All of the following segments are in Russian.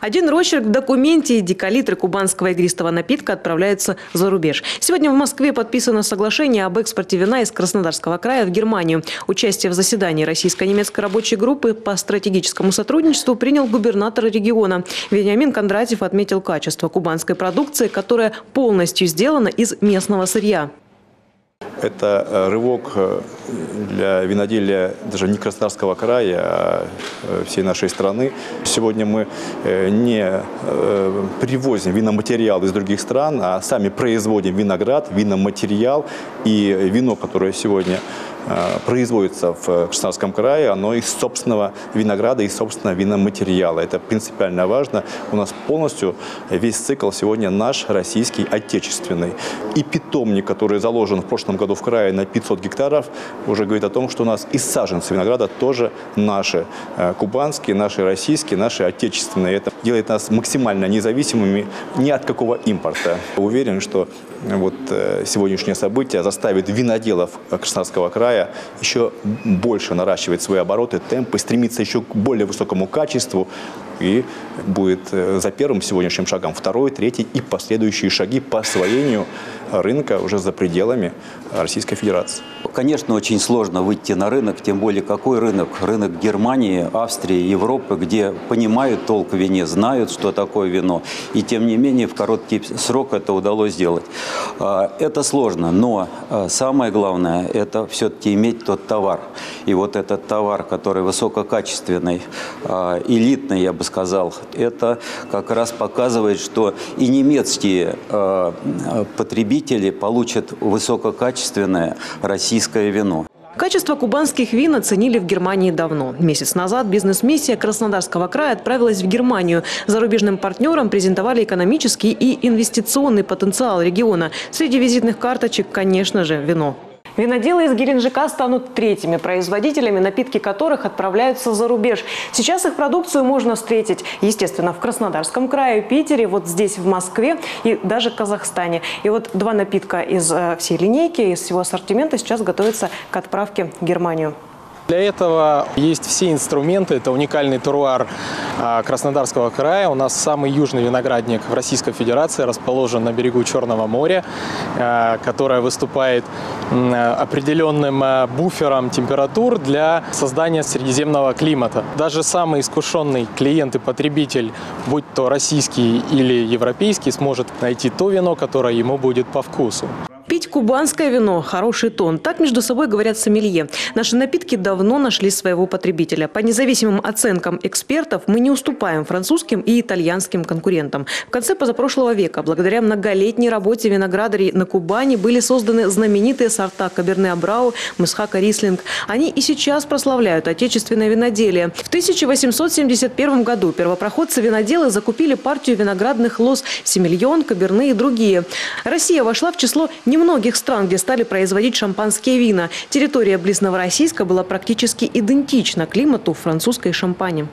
Один росчерк в документе и декалитры кубанского игристого напитка отправляются за рубеж. Сегодня в Москве подписано соглашение об экспорте вина из Краснодарского края в Германию. Участие в заседании российско-немецкой рабочей группы по стратегическому сотрудничеству принял губернатор региона. Вениамин Кондратьев отметил качество кубанской продукции, которая полностью сделана из местного сырья. Это э, рывок э, для виноделия даже не Краснодарского края, а э, всей нашей страны. Сегодня мы не привозим виноматериал из других стран, а сами производим виноград, виноматериал и вино, которое сегодня производится в Краснодарском крае, оно из собственного винограда, из собственного виноматериала. Это принципиально важно. У нас полностью весь цикл сегодня наш, российский, отечественный. И питомник, который заложен в прошлом году в крае на 500 гектаров, уже говорит о том, что у нас и саженцы винограда тоже наши, э, кубанские, наши российские, наши отечественные. Это делает нас максимально независимыми ни от какого импорта. Уверен, что вот э, сегодняшнее событие заставит виноделов Краснодарского края еще больше наращивать свои обороты, темпы, стремиться еще к более высокому качеству и будет э, за первым сегодняшним шагом второй, третий и последующие шаги по освоению рынка уже за пределами Российской Федерации. Конечно, очень сложно выйти на рынок, тем более какой рынок? Рынок Германии, Австрии, Европы, где понимают толк в вине, знают, что такое вино. И тем не менее в короткий срок это удалось сделать. А, это сложно, но а, самое главное – это все-таки иметь тот товар. И вот этот товар, который высококачественный, а, элитный, я бы сказал, это как раз показывает, что и немецкие потребители получат высококачественное российское вино. Качество кубанских вин оценили в Германии давно. Месяц назад бизнес-миссия Краснодарского края отправилась в Германию. Зарубежным партнерам презентовали экономический и инвестиционный потенциал региона. Среди визитных карточек, конечно же, вино. Виноделы из Геленджика станут третьими производителями, напитки которых отправляются за рубеж. Сейчас их продукцию можно встретить, естественно, в Краснодарском крае, Питере, вот здесь, в Москве и даже Казахстане. И вот два напитка из э, всей линейки, из всего ассортимента сейчас готовятся к отправке в Германию. Для этого есть все инструменты. Это уникальный теруар а, Краснодарского края. У нас самый южный виноградник в Российской Федерации расположен на берегу Черного моря, а, которое выступает определенным а, буфером температур для создания средиземного климата. Даже самый искушенный клиент и потребитель, будь то российский или европейский, сможет найти то вино, которое ему будет по вкусу. Пить кубанское вино – хороший тон. Так между собой говорят сомелье. Наши напитки давно нашли своего потребителя. По независимым оценкам экспертов мы не уступаем французским и итальянским конкурентам. В конце позапрошлого века, благодаря многолетней работе виноградарей на Кубани, были созданы знаменитые сорта Каберне Абрау, Мысхака Рислинг. Они и сейчас прославляют отечественное виноделие. В 1871 году первопроходцы-виноделы закупили партию виноградных лоз Семильон, Каберны и другие. Россия вошла в число не немногих стран, где стали производить шампанские вина. Территория близ Новороссийска была практически идентична климату французской шампани.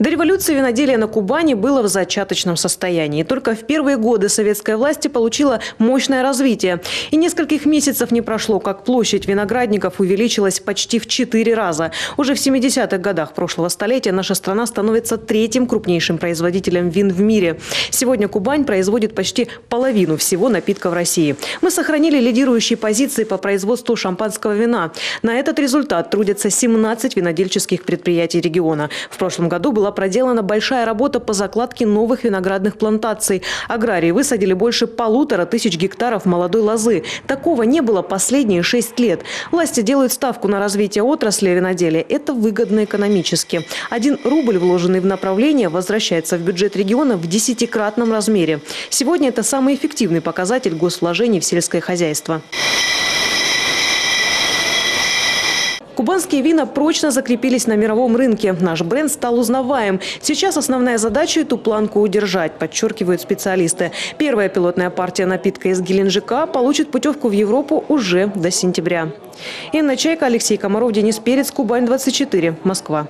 До революции виноделие на Кубани было в зачаточном состоянии. Только в первые годы советская власть получила мощное развитие. И нескольких месяцев не прошло, как площадь виноградников увеличилась почти в четыре раза. Уже в 70-х годах прошлого столетия наша страна становится третьим крупнейшим производителем вин в мире. Сегодня Кубань производит почти половину всего напитка в России. Мы сохранили лидирующие позиции по производству шампанского вина. На этот результат трудятся 17 винодельческих предприятий региона. В прошлом году была была проделана большая работа по закладке новых виноградных плантаций. Аграрии высадили больше полутора тысяч гектаров молодой лозы. Такого не было последние шесть лет. Власти делают ставку на развитие отрасли виноделия. Это выгодно экономически. Один рубль, вложенный в направление, возвращается в бюджет региона в десятикратном размере. Сегодня это самый эффективный показатель госвложений в сельское хозяйство. Кубанские вина прочно закрепились на мировом рынке. Наш бренд стал узнаваем. Сейчас основная задача – эту планку удержать, подчеркивают специалисты. Первая пилотная партия напитка из Геленджика получит путевку в Европу уже до сентября. Инна Чайка, Алексей Комаров, Денис Перец, Кубань, 24, Москва.